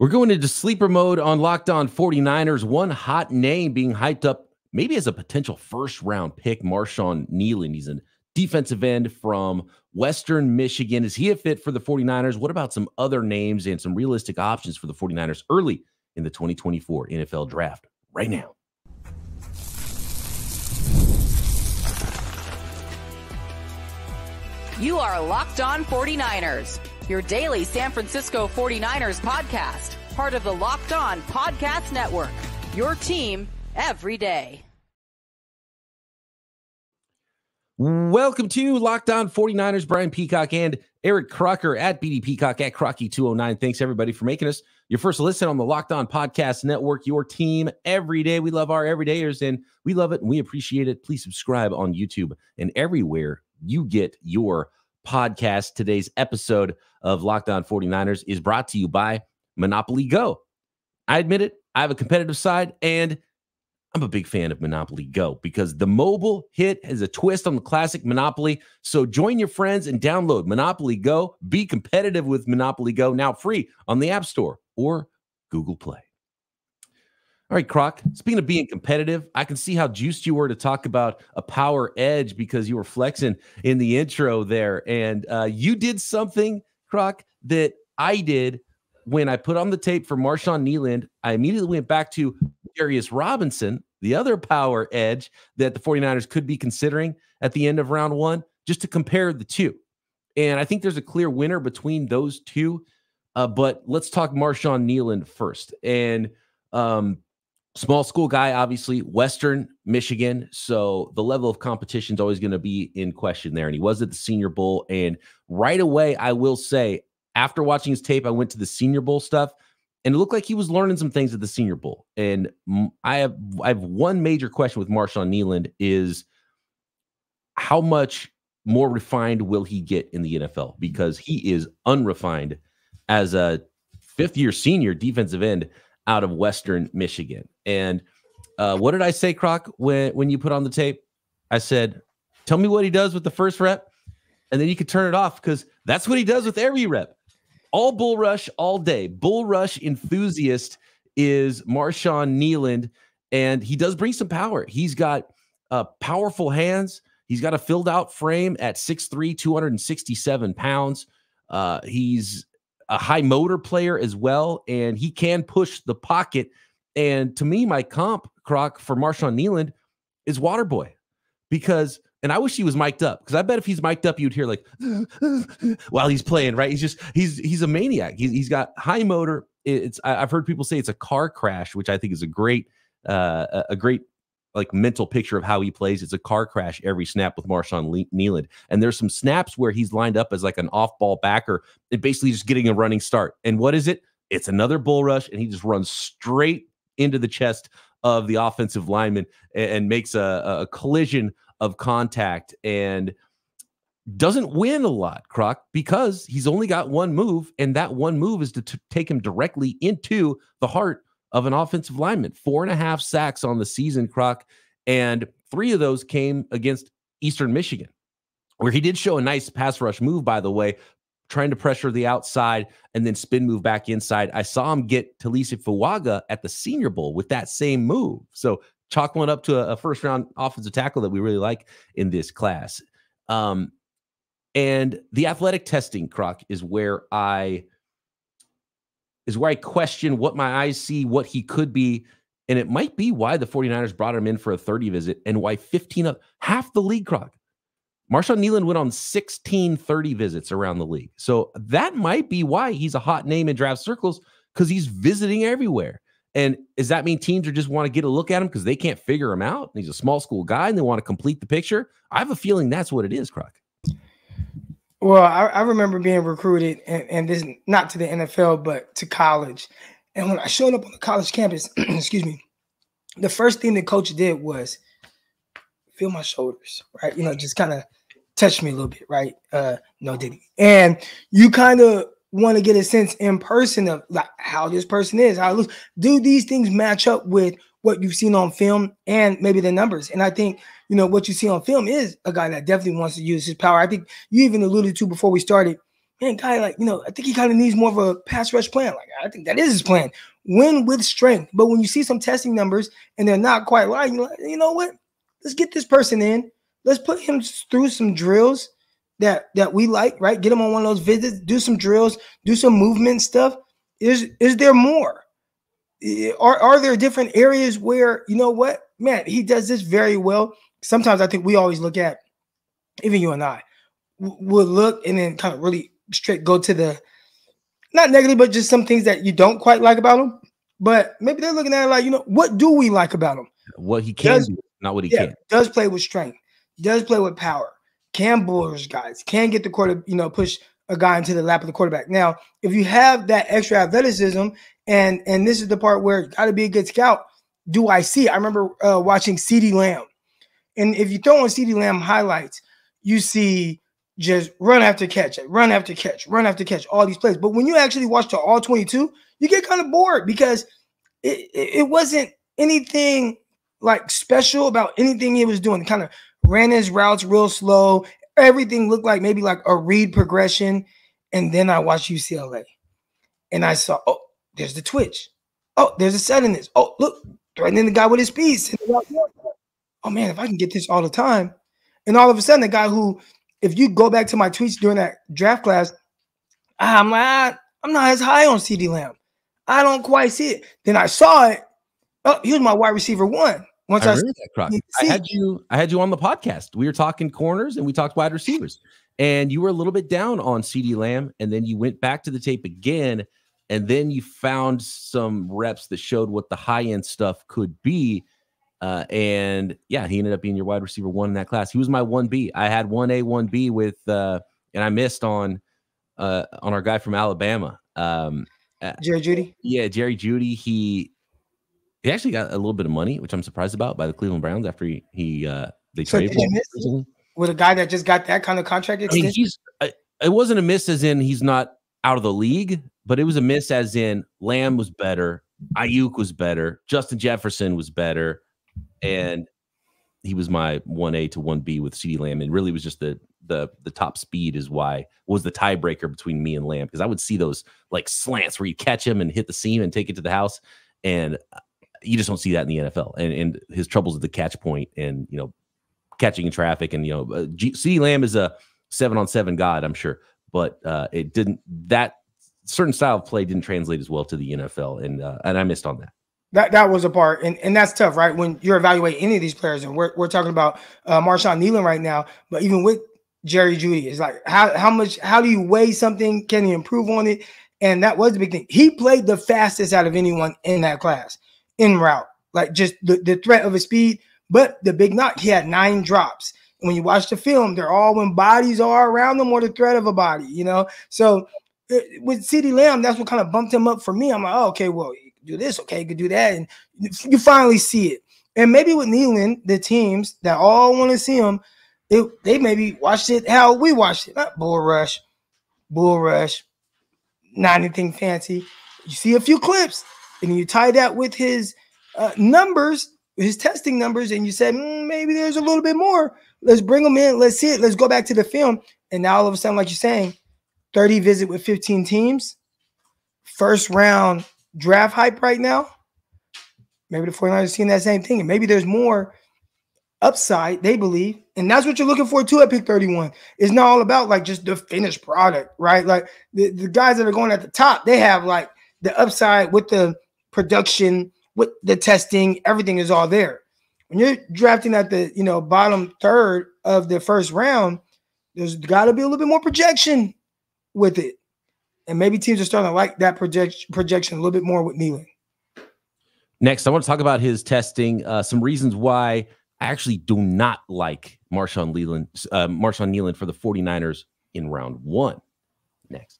We're going into sleeper mode on Locked On 49ers. One hot name being hyped up, maybe as a potential first round pick, Marshawn Kneeland. He's a defensive end from Western Michigan. Is he a fit for the 49ers? What about some other names and some realistic options for the 49ers early in the 2024 NFL draft right now? You are Locked On 49ers your daily San Francisco 49ers podcast, part of the Locked On Podcast Network. Your team every day. Welcome to Locked On 49ers. Brian Peacock and Eric Crocker at BD Peacock at Crocky209. Thanks everybody for making us your first listen on the Locked On Podcast Network, your team every day. We love our everydayers and we love it and we appreciate it. Please subscribe on YouTube and everywhere you get your podcast. Today's episode of Locked On 49ers is brought to you by Monopoly Go. I admit it, I have a competitive side and I'm a big fan of Monopoly Go because the mobile hit has a twist on the classic Monopoly. So join your friends and download Monopoly Go. Be competitive with Monopoly Go, now free on the App Store or Google Play. All right, Croc. Speaking of being competitive, I can see how juiced you were to talk about a power edge because you were flexing in the intro there. And uh, you did something, Croc, that I did when I put on the tape for Marshawn Kneeland. I immediately went back to Darius Robinson, the other power edge that the 49ers could be considering at the end of round one, just to compare the two. And I think there's a clear winner between those two. Uh, but let's talk Marshawn Kneeland first. And um, small school guy, obviously, Western Michigan. So the level of competition is always going to be in question there. And he was at the Senior Bowl. And right away, I will say, after watching his tape, I went to the Senior Bowl stuff, and it looked like he was learning some things at the Senior Bowl. And I have I have one major question with Marshawn Kneeland is how much more refined will he get in the NFL? Because he is unrefined as a fifth year senior defensive end out of Western Michigan. And uh, what did I say, Croc, when when you put on the tape? I said, "Tell me what he does with the first rep, and then you can turn it off because that's what he does with every rep. All bull rush all day. Bull rush enthusiast is Marshawn Kneeland, and he does bring some power. He's got uh, powerful hands. He's got a filled out frame at 6'3", 267 pounds. Uh, he's a high motor player as well, and he can push the pocket. And to me, my comp croc for Marshawn Kneeland is Waterboy because, and I wish he was mic'd up because I bet if he's mic'd up, you'd hear like while he's playing, right? He's just he's he's a maniac. He's, he's got high motor. It's I've heard people say it's a car crash, which I think is a great uh, a great like mental picture of how he plays. It's a car crash every snap with Marshawn Kneeland. And there's some snaps where he's lined up as like an off ball backer and basically just getting a running start. And what is it? It's another bull rush, and he just runs straight into the chest of the offensive lineman and, and makes a, a collision of contact and doesn't win a lot, Croc, because he's only got one move, and that one move is to t- take him directly into the heart of an offensive lineman. Four and a half sacks on the season, Croc, and three of those came against Eastern Michigan, where he did show a nice pass rush move, by the way, trying to pressure the outside and then spin move back inside. I saw him get Taliese Fuaga at the Senior Bowl with that same move. So chalk one up to a, a first round offensive tackle that we really like in this class. Um, and the athletic testing, Croc, is where I is where I question what my eyes see, what he could be. And it might be why the 49ers brought him in for a 30 visit and why 15 of half the league croc. Marshawn Kneeland went on 16 30 visits around the league. So that might be why he's a hot name in draft circles because he's visiting everywhere. And does that mean teams are just want to get a look at him because they can't figure him out? He's a small school guy and they want to complete the picture. I have a feeling that's what it is, Croc. Well, I, I remember being recruited, and, and, this not to the NFL, but to college. And when I showed up on the college campus, excuse me, the first thing the coach did was feel my shoulders, right? You know, just kind of touch me a little bit, right? Uh, no, did he? And you kind of want to get a sense in person of like how this person is, how it looks. Do these things match up with what you've seen on film and maybe the numbers? And I think you know, what you see on film is a guy that definitely wants to use his power. I think you even alluded to before we started man, guy, like, you know, I think he kind of needs more of a pass rush plan. Like, I think that is his plan. Win with strength. But when you see some testing numbers and they're not quite right, you're like, you know what? Let's get this person in. Let's put him through some drills that that we like, right? Get him on one of those visits, do some drills, do some movement stuff. Is is there more? Are are there different areas where you know what, man, he does this very well. Sometimes I think we always look at, even you and I, would look and then kind of really straight go to the not negative, but just some things that you don't quite like about him. But maybe they're looking at it like, you know, what do we like about him? What he can does, do, not what he yeah, can. Does play with strength, does play with power, can bullish guys, can get the quarter, you know, push a guy into the lap of the quarterback. Now, if you have that extra athleticism, and and this is the part where you got to be a good scout. Do I see? I remember uh, watching CeeDee Lamb, and if you throw on CeeDee Lamb highlights, you see just run after catch, run after catch, run after catch, all these plays. But when you actually watch the all 22, you get kind of bored because it, it, it wasn't anything like special about anything he was doing. Kind of ran his routes real slow. Everything looked like maybe like a read progression. And then I watched UCLA and I saw, oh, there's the twitch. Oh, there's a suddenness. Oh, look, threatening the guy with his piece. Oh man, if I can get this all the time. And all of a sudden, the guy who if you go back to my tweets during that draft class, I'm like, ah, I'm not as high on CeeDee Lamb. I don't quite see it. Then I saw it. Oh, he was my wide receiver one. Once I, I, that, Croc. I had you, I had you on the podcast. We were talking corners and we talked wide receivers. And you were a little bit down on CeeDee Lamb. And then you went back to the tape again. And then you found some reps that showed what the high end stuff could be. Uh, and yeah, he ended up being your wide receiver one in that class. He was my one B. I had one A, one B with, uh, and I missed on uh, on our guy from Alabama, um, uh, Jerry Jeudy. Yeah, Jerry Jeudy. He he actually got a little bit of money, which I'm surprised about by the Cleveland Browns after he he uh, they so traded with a guy that just got that kind of contract extension. I mean, he's it wasn't a miss as in he's not out of the league, but it was a miss as in Lamb was better, Aiyuk was better, Justin Jefferson was better and he was my one A to one B with CeeDee Lamb, and really was just the the the top speed is why was the tiebreaker between me and Lamb because I would see those like slants where you catch him and hit the seam and take it to the house, and you just don't see that in the NFL. And and his troubles at the catch point and you know catching in traffic and you know uh, CeeDee Lamb is a seven on seven god, I'm sure, but uh, it didn't that certain style of play didn't translate as well to the NFL, and uh, and I missed on that. That that was a part, and, and that's tough, right? When you're evaluating any of these players, and we're, we're talking about uh, Marshawn Kneeland right now, but even with Jerry Jeudy, it's like how how much how do you weigh something? Can he improve on it? And that was the big thing. He played the fastest out of anyone in that class in route, like just the, the threat of his speed. But the big knock, he had nine drops. And when you watch the film, they're all when bodies are around them or the threat of a body, you know. So uh, with CeeDee Lamb, that's what kind of bumped him up for me. I'm like, oh, okay, well, you do this, okay, you could do that, and you finally see it. And maybe with Kneeland, the teams that all want to see him, it, they maybe watched it how we watched it, not bull rush, bull rush, not anything fancy. You see a few clips, and you tie that with his uh, numbers, his testing numbers, and you said mm, maybe there's a little bit more. Let's bring them in. Let's see it. Let's go back to the film. And now all of a sudden, like you're saying, 30 visit with 15 teams, first round draft hype right now, maybe the 49ers are seeing that same thing. And maybe there's more upside, they believe. And that's what you're looking for too at pick 31. It's not all about like just the finished product, right? Like the, the guys that are going at the top, they have like the upside with the production, with the testing, everything is all there. When you're drafting at the you know bottom third of the first round, there's got to be a little bit more projection with it. And maybe teams are starting to like that project, projection a little bit more with Kneeland. Next, I want to talk about his testing. Uh, some reasons why I actually do not like Marshawn Leland, uh, Marshawn Kneeland for the 49ers in round one. Next.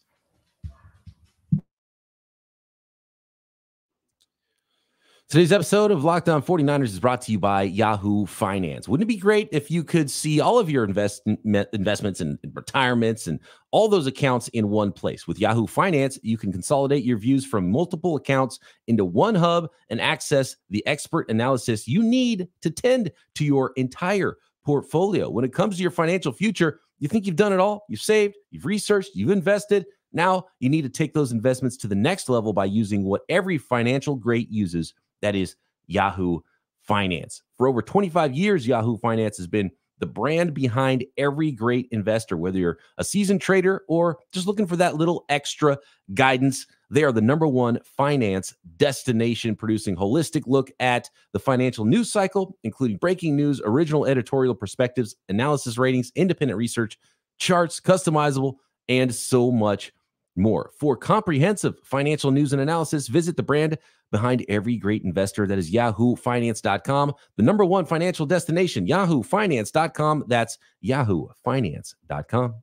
Today's episode of Locked On 49ers is brought to you by Yahoo Finance. Wouldn't it be great if you could see all of your invest, investments and retirements and all those accounts in one place? With Yahoo Finance, you can consolidate your views from multiple accounts into one hub and access the expert analysis you need to tend to your entire portfolio. When it comes to your financial future, You think you've done it all? You've saved, you've researched, you've invested. Now you need to take those investments to the next level by using what every financial great uses that is Yahoo Finance. For over 25 years, Yahoo Finance has been the brand behind every great investor, whether you're a seasoned trader or just looking for that little extra guidance. They are the number one finance destination, producing holistic look at the financial news cycle, including breaking news, original editorial perspectives, analysis ratings, independent research, charts, customizable, and so much more. For comprehensive financial news and analysis, visit the brand behind every great investor. That is yahoofinance.com, the number one financial destination, yahoofinance.com. That's yahoofinance.com.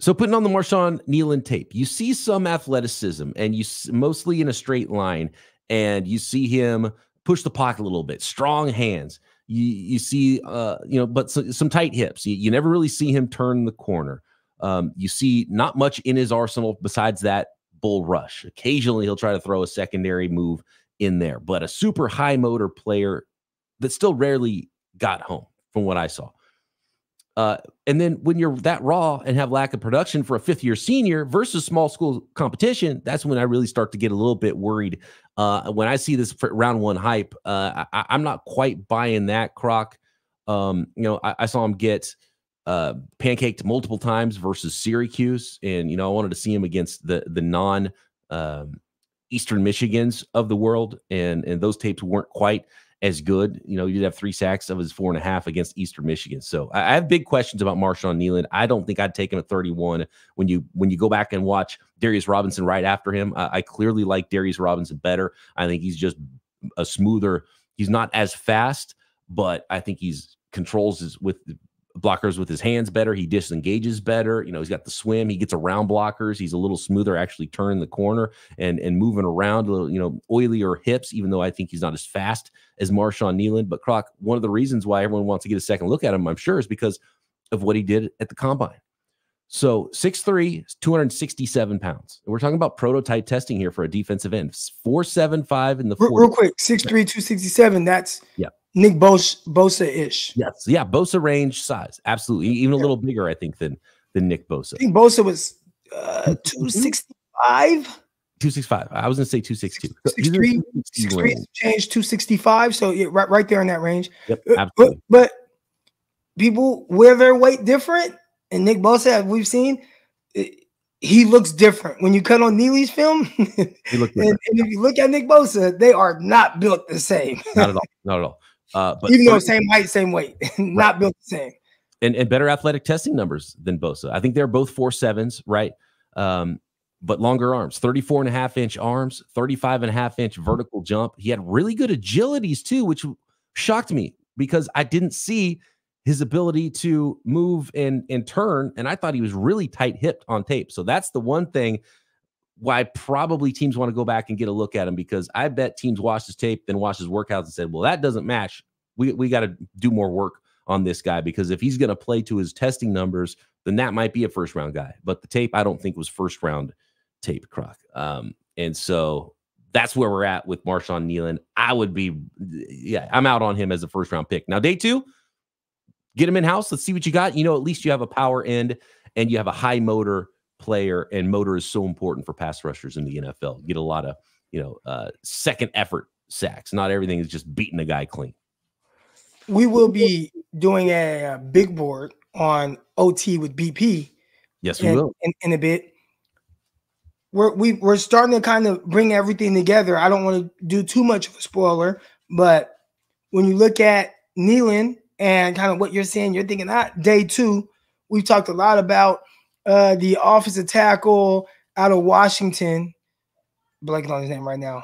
So putting on the Marshawn Kneeland tape, you see some athleticism and you mostly in a straight line and you see him push the pocket a little bit, strong hands. You you see uh you know but so, some tight hips. You, you never really see him turn the corner. Um, you see not much in his arsenal besides that bull rush. Occasionally, he'll try to throw a secondary move in there, but a super high motor player that still rarely got home from what I saw. Uh, and then when you're that raw and have lack of production for a fifth year senior versus small school competition, that's when I really start to get a little bit worried. Uh, when I see this round one hype, uh, I, am not quite buying that croc. Um, you know, I, I saw him get uh, pancaked multiple times versus Syracuse, and you know I wanted to see him against the the non um, Eastern Michigans of the world, and and those tapes weren't quite as good. You know, he did have three sacks of his four and a half against Eastern Michigan. So I, have big questions about Marshawn Kneeland. I don't think I'd take him at 31. When you when you go back and watch Darius Robinson right after him, I, I clearly like Darius Robinson better. I think he's just a smoother. He's not as fast, but I think he's controls his with blockers with his hands better. He disengages better. You know, he's got the swim. He gets around blockers. He's a little smoother, actually turning the corner and and moving around a little, you know, oilier hips, even though I think he's not as fast as Marshawn Kneeland. But Croc, one of the reasons why everyone wants to get a second look at him, I'm sure, is because of what he did at the combine. So 6'3, 267 pounds. We're talking about prototype testing here for a defensive end. 475 in the real, real quick, 6'3, 267. That's yeah. Nick Bosa Bosa ish. Yes, yeah, Bosa range size, absolutely, even a little bigger, I think, than than Nick Bosa. I think Bosa was uh, two sixty five. 265. I was gonna say 262. 63, 63 change 265. So yeah, right, right there in that range. Yep, uh, absolutely. But, but people wear their weight different, and Nick Bosa, we've seen, it, he looks different when you cut on Neely's film. and, and, if you look at Nick Bosa, they are not built the same. not at all. Not at all. Uh, but even though same height, same weight, not right. built the same. And, and better athletic testing numbers than Bosa. I think they're both four sevens, right? Um, but longer arms, 34 and a half inch arms, 35 and a half inch vertical jump. He had really good agilities too, which shocked me because I didn't see his ability to move and and turn. And I thought he was really tight hipped on tape. So that's the one thing why probably teams want to go back and get a look at him because I bet teams watched his tape, then watched his workouts and said, well, that doesn't match. We, we got to do more work on this guy because if he's going to play to his testing numbers, then that might be a first round guy. But the tape, I don't think was first round tape, Croc. Um, and so that's where we're at with Marshawn Kneeland. I would be, yeah, I'm out on him as a first round pick. Now, day two, get him in house. Let's see what you got. You know, at least you have a power end and you have a high motor player, and motor is so important for pass rushers in the NFL. You get a lot of you know uh, second effort sacks. Not everything is just beating a guy clean. We will be doing a, a big board on OT with BP. Yes, we in, will in, in a bit. We're we, we're starting to kind of bring everything together. I don't want to do too much of a spoiler, but when you look at Kneeland and kind of what you're saying, you're thinking that ah, day two. We've talked a lot about uh, the offensive tackle out of Washington. Blanking on his name right now.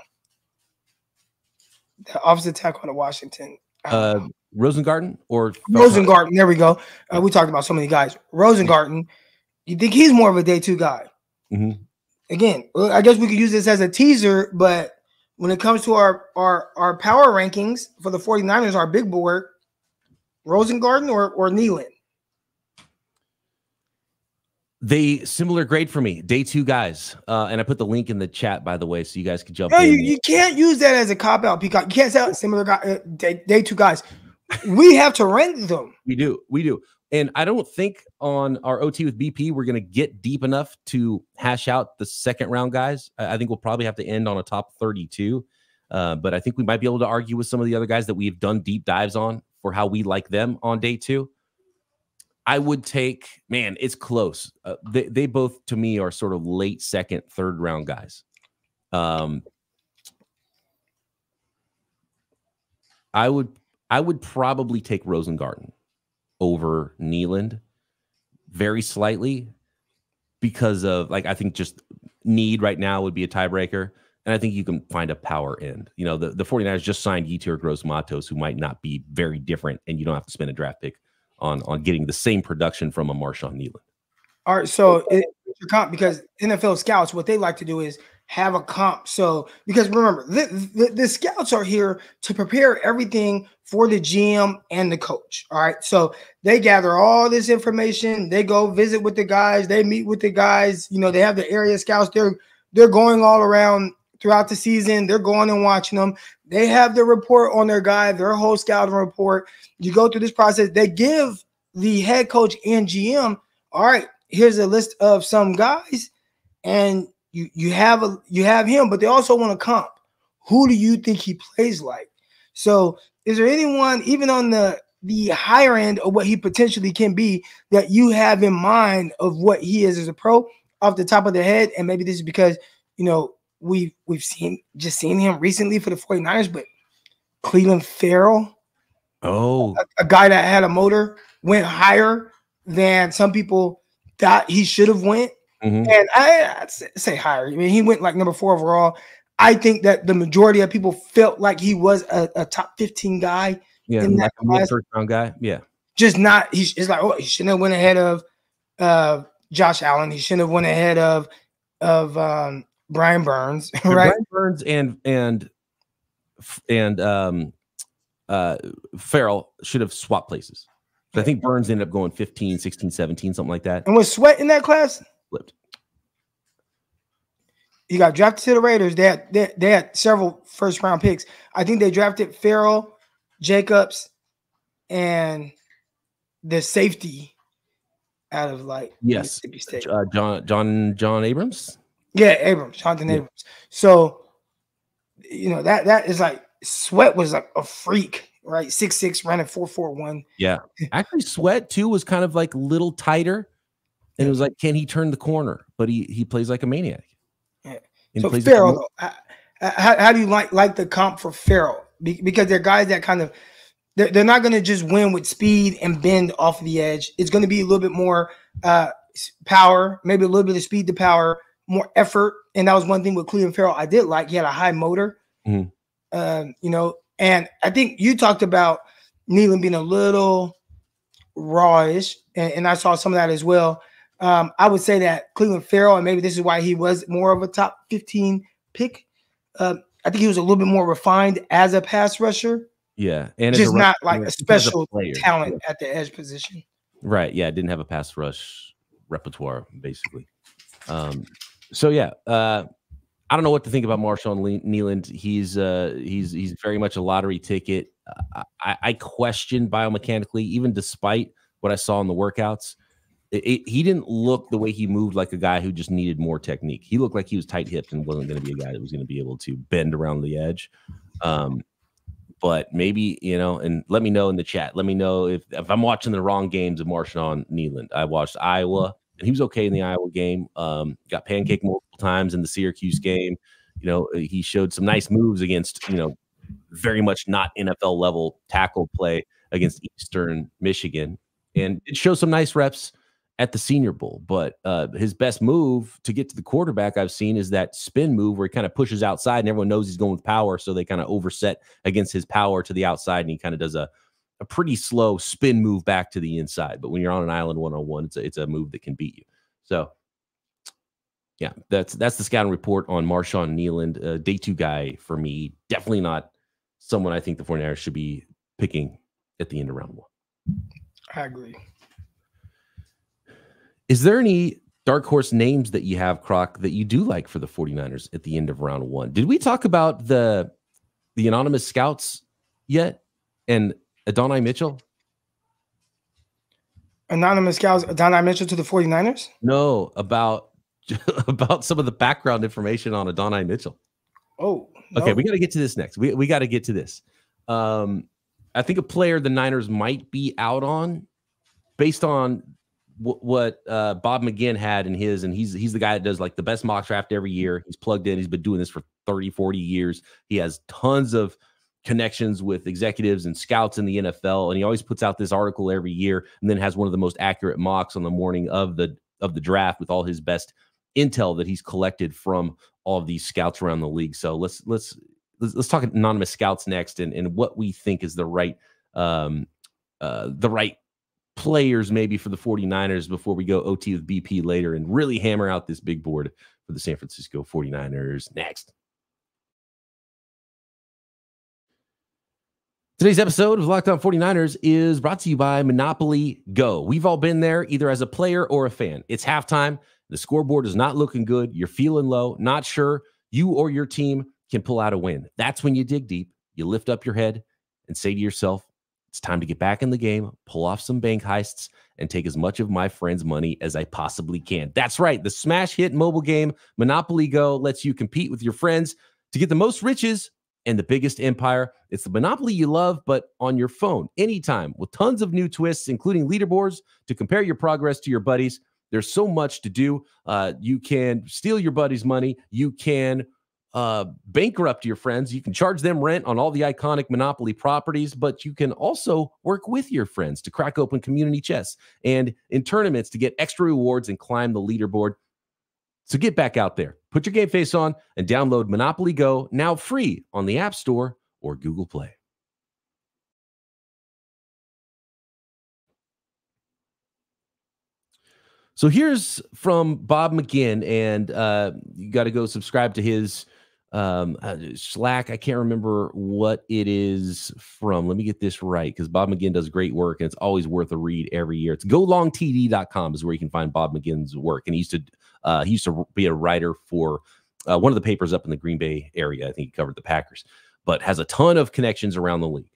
The offensive tackle out of Washington. Uh, Rosengarten or Rosengarten. There we go. Uh, we talked about so many guys. Rosengarten. You think he's more of a day two guy? Mm-hmm. Again, I guess we could use this as a teaser, but when it comes to our our our power rankings for the 49ers, our big board, Rosengarten or or Kneeland? They similar grade for me. Day two guys, uh, and I put the link in the chat by the way, so you guys can jump. No, in. you, you can't use that as a cop out. Peacock. You can't say similar guy, uh, day, day two guys. We have to rank them. We do, we do, and I don't think on our OT with BP we're going to get deep enough to hash out the second round guys. I, think we'll probably have to end on a top thirty-two, uh, but I think we might be able to argue with some of the other guys that we've done deep dives on for how we like them on day two. I would take, man, it's close. Uh, they, they both, to me, are sort of late second, third round guys. Um, I would, I would probably take Rosengarten over Kneeland very slightly because of like, I think just need right now would be a tiebreaker. And I think you can find a power end. You know, the, the 49ers just signed Yetur Gross Matos, who might not be very different, and you don't have to spend a draft pick on on getting the same production from a Marshawn Kneeland. All right, so it, comp because NFL scouts, what they like to do is have a comp. So because remember, the, the, the, scouts are here to prepare everything for the GM and the coach. All right, so they gather all this information. They go visit with the guys. They meet with the guys. You know, they have the area scouts. They're they're going all around throughout the season. They're going and watching them. They have their report on their guy, their whole scouting report. You go through this process. They give the head coach and GM, all right, here's a list of some guys, and you you have a you have him, but they also want to comp. Who do you think he plays like? So is there anyone, even on the the higher end of what he potentially can be, that you have in mind of what he is as a pro off the top of the head? And maybe this is because you know we've we've seen just seen him recently for the 49ers, but Clelin Ferrell, oh, a, a, guy that had a motor, went higher than some people thought he should have went. Mm-hmm. And I I'd say higher. I mean, he went like number four overall. I think that the majority of people felt like he was a, a top 15 guy. Yeah, in like that first round guy. Yeah. Just not he's it's like, oh, he shouldn't have went ahead of uh Josh Allen. He shouldn't have went ahead of of um Brian Burns, right? Brian Burns and and and um uh Ferrell should have swapped places. I think Burns ended up going 15, 16, 17, something like that. And was Sweat in that class? Flipped. He got drafted to the Raiders. They had they, they had several first round picks. I think they drafted Ferrell, Jacobs, and the safety out of like yes, uh, John John John Abrams. Yeah, Abrams, Jonathan yeah. Abrams. So, you know that that is like Sweat was like a freak, right? Six six, running four four one. Yeah, actually, Sweat too was kind of like a little tighter, and it was like, can he turn the corner? But he he plays like a maniac. Yeah. so Ferrell, how, how do you like like the comp for Ferrell? Because they're guys that kind of they're, they're not going to just win with speed and bend off the edge. It's going to be a little bit more uh, power, maybe a little bit of speed to power, more effort. And that was one thing with Clelin Ferrell I did like. He had a high motor, mm-hmm. um, you know. And I think you talked about Kneeland being a little rawish, and, and I saw some of that as well. Um, I would say that Clelin Ferrell, and maybe this is why he was more of a top 15 pick. Uh, I think he was a little bit more refined as a pass rusher. Yeah, and just not like a special a talent at the edge position. Right. Yeah, didn't have a pass rush repertoire basically. Um, so yeah, uh, I don't know what to think about Marshawn Kneeland. He's uh, he's he's very much a lottery ticket. Uh, I, I question biomechanically, even despite what I saw in the workouts. It, it, he didn't look the way he moved like a guy who just needed more technique. He looked like he was tight hipped and wasn't going to be a guy that was going to be able to bend around the edge. Um, but maybe you know, and let me know in the chat. Let me know if if I'm watching the wrong games of Marshawn Kneeland. I watched Iowa he was okay in the Iowa game. Um, got pancake multiple times in the Syracuse game. You know, uh, he showed some nice moves against, you know, very much not NFL level tackle play against Eastern Michigan, and it showed some nice reps at the Senior Bowl. But uh, his best move to get to the quarterback I've seen is that spin move where he kind of pushes outside, and everyone knows he's going with power, so they kind of overset against his power to the outside, and he kind of does a a pretty slow spin move back to the inside. But when you're on an island one on one, it's a, it's a move that can beat you. So, yeah, that's that's the scouting report on Marshawn Kneeland, uh, day two guy for me. Definitely not someone I think the 49ers should be picking at the end of round one. I agree. Is there any dark horse names that you have, Croc, that you do like for the 49ers at the end of round one. Did we talk about the the anonymous scouts yet? And Adonai Mitchell? Anonymous scouts, Adonai Mitchell to the 49ers? No, about about some of the background information on Adonai Mitchell. Oh, no. okay. We got to get to this next. We, we got to get to this. Um, I think a player the Niners might be out on based on w- what uh, Bob McGinn had in his, and he's he's the guy that does like the best mock draft every year. He's plugged in. He's been doing this for 30, 40 years. He has tons of connections with executives and scouts in the NFL, and he always puts out this article every year, and then has one of the most accurate mocks on the morning of the of the draft with all his best intel that he's collected from all of these scouts around the league. So let's let's let's, let's talk anonymous scouts next, and and what we think is the right um uh the right players maybe for the 49ers before we go OT with BP later and really hammer out this big board for the San Francisco 49ers next. Today's episode of Locked On 49ers is brought to you by Monopoly Go. We've all been there either as a player or a fan. It's halftime. The scoreboard is not looking good. You're feeling low, not sure you or your team can pull out a win. That's when you dig deep, you lift up your head and say to yourself, it's time to get back in the game, pull off some bank heists, and take as much of my friends' money as I possibly can. That's right. The smash hit mobile game Monopoly Go lets you compete with your friends to get the most riches and the biggest empire. It's the Monopoly you love, but on your phone, anytime, with tons of new twists, including leaderboards to compare your progress to your buddies. There's so much to do. Uh, you can steal your buddy's money. You can uh, bankrupt your friends. You can charge them rent on all the iconic Monopoly properties, but you can also work with your friends to crack open community chests and in tournaments to get extra rewards and climb the leaderboard. So get back out there, put your game face on, and download Monopoly Go now free on the App Store or Google Play. So here's from Bob McGinn, and uh, you got to go subscribe to his um, uh, Slack. I can't remember what it is from. Let me get this right because Bob McGinn does great work, and it's always worth a read every year. It's golongtd.com is where you can find Bob McGinn's work, and he used to uh, he used to be a writer for uh, one of the papers up in the Green Bay area. I think he covered the Packers, but has a ton of connections around the league.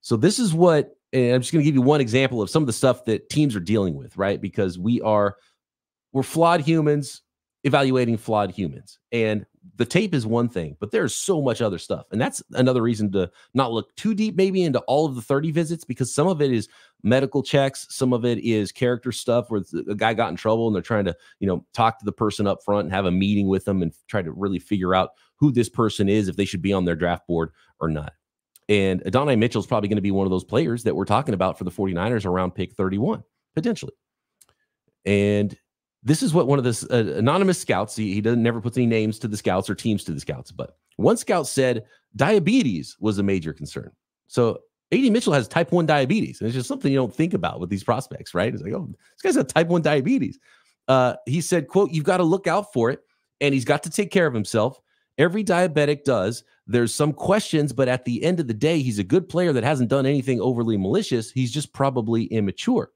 So this is what, I'm just going to give you one example of some of the stuff that teams are dealing with, right? Because we are we're flawed humans evaluating flawed humans, and the tape is one thing, but there's so much other stuff. And that's another reason to not look too deep, maybe into all of the 30 visits, because some of it is medical checks, some of it is character stuff where the guy got in trouble and they're trying to, you know, talk to the person up front and have a meeting with them and try to really figure out who this person is, if they should be on their draft board or not. And Adonai Mitchell is probably going to be one of those players that we're talking about for the 49ers around pick 31, potentially. And this is what one of the uh, anonymous scouts he, he doesn't never puts any names to the scouts or teams to the scouts but one scout said diabetes was a major concern. So ad mitchell has type 1 diabetes and it's just something you don't think about with these prospects right? It's like oh this guy's got type 1 diabetes. Uh, he said quote you've got to look out for it and he's got to take care of himself. Every diabetic does. There's some questions but at the end of the day he's a good player that hasn't done anything overly malicious. He's just probably immature.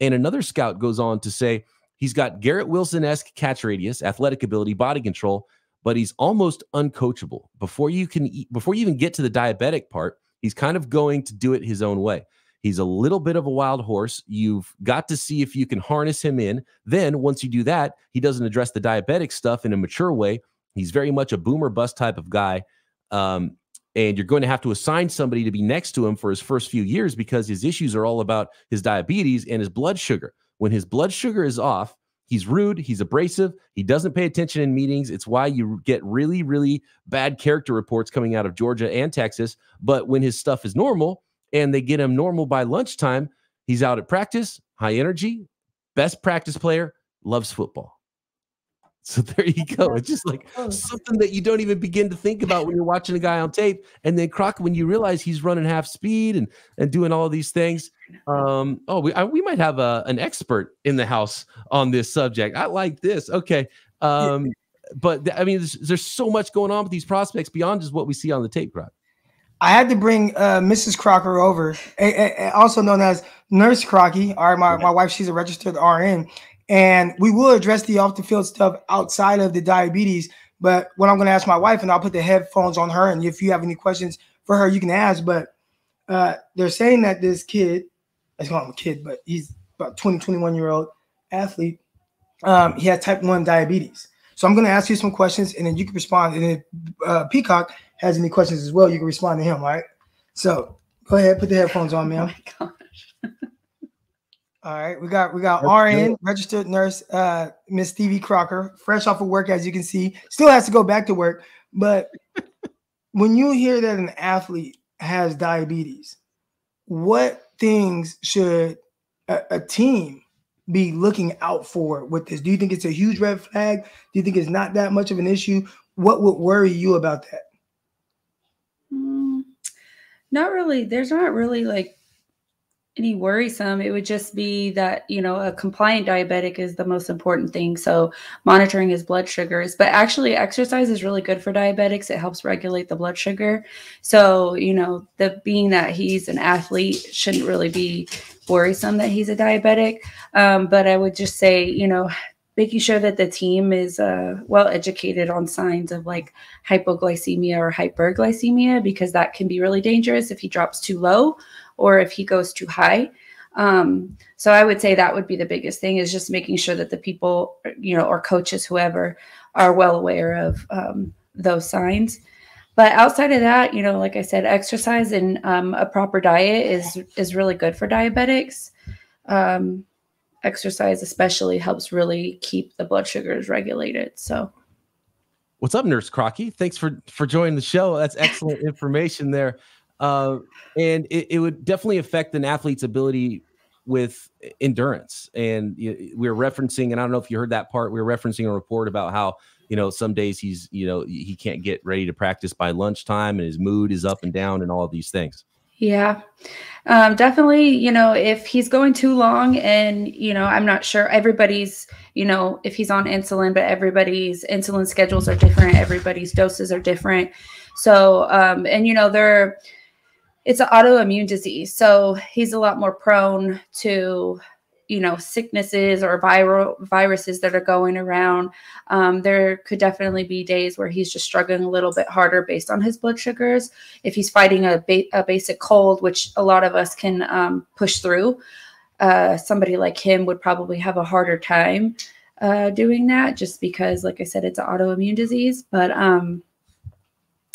And another scout goes on to say He's got Garrett Wilson esque catch radius, athletic ability, body control, but he's almost uncoachable. Before you can, eat, before you even get to the diabetic part, he's kind of going to do it his own way. He's a little bit of a wild horse. You've got to see if you can harness him in. Then, once you do that, he doesn't address the diabetic stuff in a mature way. He's very much a boomer bust type of guy. Um, and you're going to have to assign somebody to be next to him for his first few years because his issues are all about his diabetes and his blood sugar. When his blood sugar is off, he's rude, he's abrasive, he doesn't pay attention in meetings. It's why you get really, really bad character reports coming out of Georgia and Texas. But when his stuff is normal and they get him normal by lunchtime, he's out at practice, high energy, best practice player, loves football. So there you go. It's just like something that you don't even begin to think about when you're watching a guy on tape. And then Croc, when you realize he's running half speed and and doing all of these things, um, oh, we I, we might have a, an expert in the house on this subject. I like this. Okay, um, but th- I mean, there's, there's, so much going on with these prospects beyond just what we see on the tape, Croc. I had to bring uh, Mrs. Crocker over, a- a- also known as Nurse Crocky. All right, my, my wife, she's a registered RN, And we will address the off the field stuff outside of the diabetes. But what I'm going to ask my wife, and I'll put the headphones on her. And if you have any questions for her, you can ask. But uh, they're saying that this kid, let's call him a kid, but he's about 20, 21 year old athlete. Um, he had type 1 diabetes. So I'm going to ask you some questions and then you can respond. And if uh, Peacock has any questions as well, you can respond to him. Right. So go ahead, put the headphones on, ma'am. Oh all right, we got we got RN registered nurse, uh, Miss Stevie Crocker, fresh off of work, as you can see, still has to go back to work. But when you hear that an athlete has diabetes, what things should a, a, team be looking out for with this? Do you think it's a huge red flag? Do you think it's not that much of an issue? What would worry you about that? Mm, not really. There's not really like any worrisome it would just be that you know a compliant diabetic is the most important thing. So monitoring his blood sugars but actually exercise is really good for diabetics. It helps regulate the blood sugar. So you know the being that he's an athlete shouldn't really be worrisome that he's a diabetic. Um, but i would just say you know making sure that the team is uh, well educated on signs of like hypoglycemia or hyperglycemia because that can be really dangerous if he drops too low or if he goes too high. Um, so I would say that would be the biggest thing is just making sure that the people, you know, or coaches, whoever, are well aware of um, those signs. But outside of that, you know, like I said, exercise and um, a proper diet is is really good for diabetics. Um, exercise especially helps really keep the blood sugars regulated. So. What's up, Nurse Crocky? Thanks for for joining the show. That's excellent information there. Uh, and it, it, would definitely affect an athlete's ability with endurance. And we were referencing, and I don't know if you heard that part. We were referencing a report about how you know some days he's you know he can't get ready to practice by lunchtime, and his mood is up and down, and all of these things. Yeah, um, definitely. You know, if he's going too long, and you know, I'm not sure everybody's, you know, if he's on insulin, but everybody's insulin schedules are different, everybody's doses are different. So, um, and you know, they're it's an autoimmune disease. So he's a lot more prone to, you know, sicknesses or viral viruses that are going around. Um, there could definitely be days where he's just struggling a little bit harder based on his blood sugars. If he's fighting a, ba- a basic cold, which a lot of us can um, push through, uh, somebody like him would probably have a harder time uh, doing that just because, like I said, it's an autoimmune disease. But, um,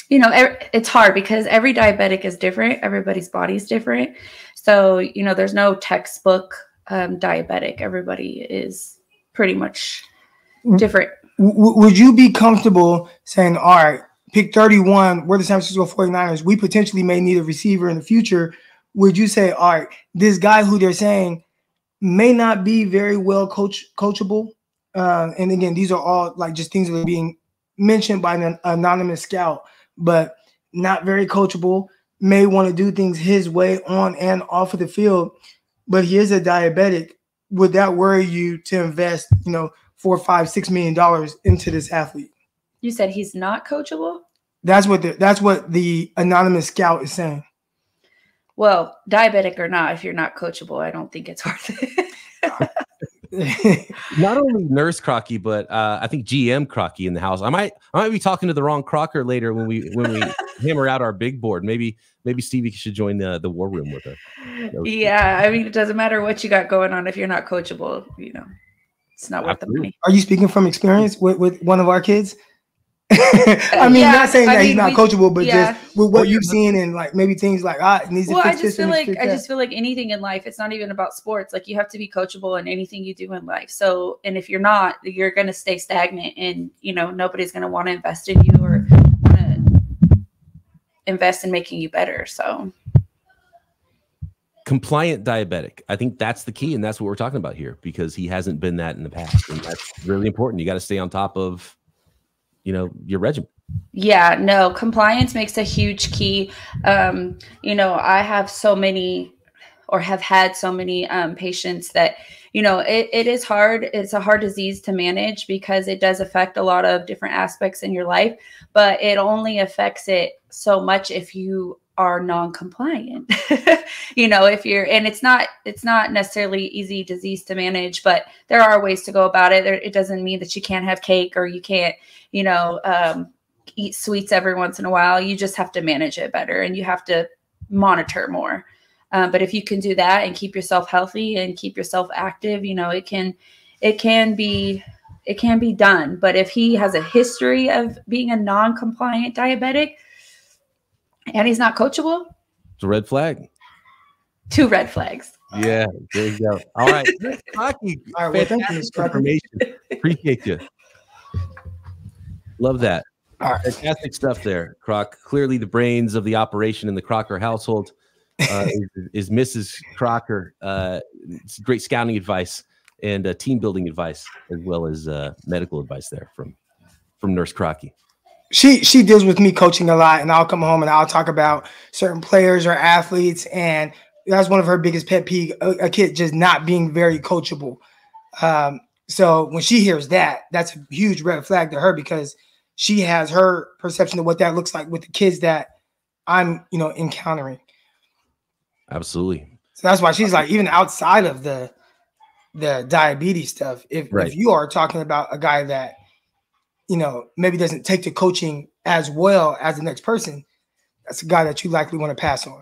you know, it's hard because every diabetic is different. Everybody's body is different. So, you know, there's no textbook um, diabetic. Everybody is pretty much different. W- would you be comfortable saying, all right, pick 31, we're the San Francisco 49ers, we potentially may need a receiver in the future? Would you say, all right, this guy who they're saying may not be very well coach coachable? Uh, and again, these are all like just things that are being mentioned by an anonymous scout but not very coachable, may want to do things his way on and off of the field, but he is a diabetic. Would that worry you to invest, you know, four, five, six million dollars into this athlete? You said he's not coachable? That's what the that's what the anonymous scout is saying. Well, diabetic or not, if you're not coachable, I don't think it's worth it. Not only Nurse Crocky, but uh, I think GM Crocky in the house. I might I might be talking to the wrong Crocker later when we when we hammer out our big board. Maybe maybe Stevie should join the the war room with us. Yeah, I mean it doesn't matter what you got going on if you're not coachable. You know, it's not worth Absolutely. the money. Are you speaking from experience with with one of our kids? I mean, yeah, not saying that mean, he's not we, coachable, but yeah. just with what you've seen and like maybe things like ah, it needs well, to I just feel like I just feel like anything in life, it's not even about sports. Like you have to be coachable in anything you do in life. So, and if you're not, you're going to stay stagnant, and you know nobody's going to want to invest in you or invest in making you better. So, compliant diabetic. I think that's the key, and that's what we're talking about here because he hasn't been that in the past, and that's really important. You got to stay on top of you know your regimen. Yeah no compliance makes a huge key. Um you know i have so many or have had so many um, patients that you know it, it is hard it's a hard disease to manage because it does affect a lot of different aspects in your life but it only affects it so much if you are non-compliant. You know if you're and it's not it's not necessarily easy disease to manage but there are ways to go about it. It doesn't mean that you can't have cake or you can't you know um, eat sweets every once in a while. You just have to manage it better and you have to monitor more. Um, but if you can do that and keep yourself healthy and keep yourself active you know it can it can be it can be done. But if he has a history of being a non-compliant diabetic and he's not coachable. It's a red flag. Two red flags. Yeah, there you go. All right, hockey. All right, well, thank you. For information. Appreciate you. Love that. All right. Fantastic stuff there, Croc. Clearly, the brains of the operation in the Crocker household uh, is, is, Mrs. Crocker. Uh, it's great scouting advice and uh, team building advice, as well as uh, medical advice there from from Nurse Crocky she she deals with me coaching a lot, and I'll come home and I'll talk about certain players or athletes, and that's one of her biggest pet peeve: a, a kid just not being very coachable. Um, so when she hears that, that's a huge red flag to her because she has her perception of what that looks like with the kids that I'm, you know, encountering. Absolutely. So that's why she's like, even outside of the the diabetes stuff, if right. if you are talking about a guy that you know, maybe doesn't take the coaching as well as the next person, that's a guy that you likely want to pass on.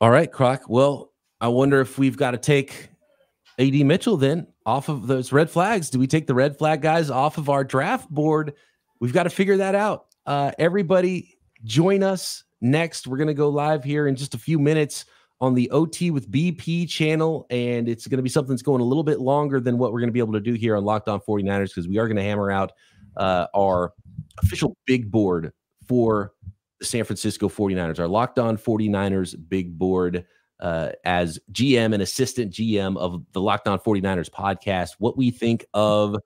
All right, Croc. Well, I wonder if we've got to take AD Mitchell then off of those red flags. Do we take the red flag guys off of our draft board? We've got to figure that out. Uh, everybody, join us next. We're going to go live here in just a few minutes on the OT with BP channel. And it's going to be something that's going a little bit longer than what we're going to be able to do here on Locked On 49ers because we are going to hammer out uh, our official big board for the San Francisco 49ers, our Locked On 49ers big board. Uh, as GM and assistant GM of the Locked On 49ers podcast, what we think of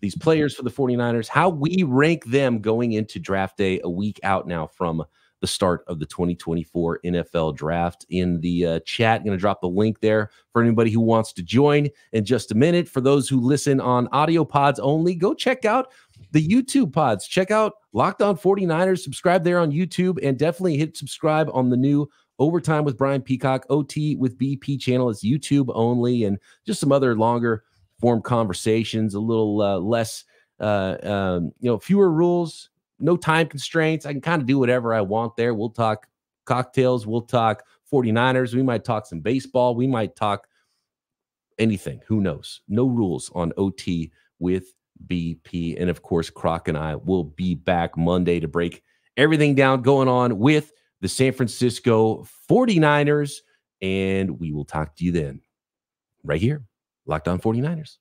these players for the 49ers, how we rank them going into draft day a week out now from the start of the 2024 NFL draft in the uh, chat. Going to drop the link there for anybody who wants to join in just a minute. For those who listen on audio pods only, go check out the YouTube pods. Check out Locked On 49ers. Subscribe there on YouTube and definitely hit subscribe on the new Overtime with Brian Peacock, OT with BP channel. It's YouTube only and just some other longer form conversations, a little uh, less, uh, um, you know, fewer rules, no time constraints. I can kind of do whatever I want there. We'll talk cocktails, we'll talk 49ers, we might talk some baseball, we might talk anything. Who knows? No rules on OT with BP. And of course, Croc and I will be back Monday to break everything down going on with the San Francisco 49ers. And we will talk to you then, right here, Locked On 49ers.